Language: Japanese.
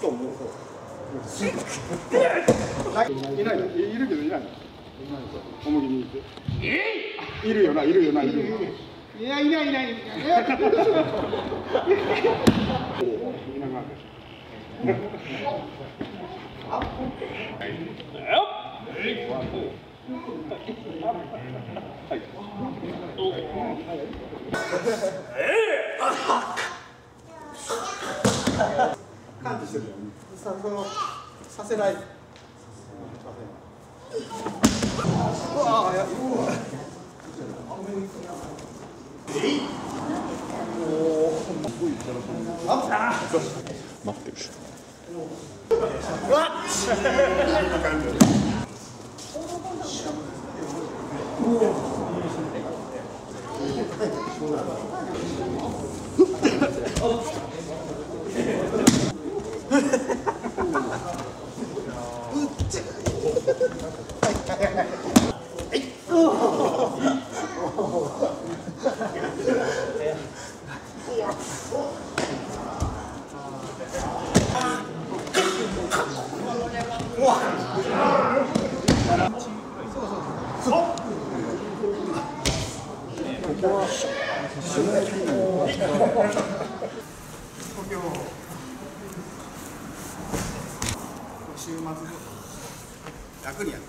と思ういないいるけどい。ない。小麦にいてい。るよない。るよない。るよいやい。ない。いない。いやいなはい感知してるよさそのさせない。うわあやうわ。待ってるし週末楽にやる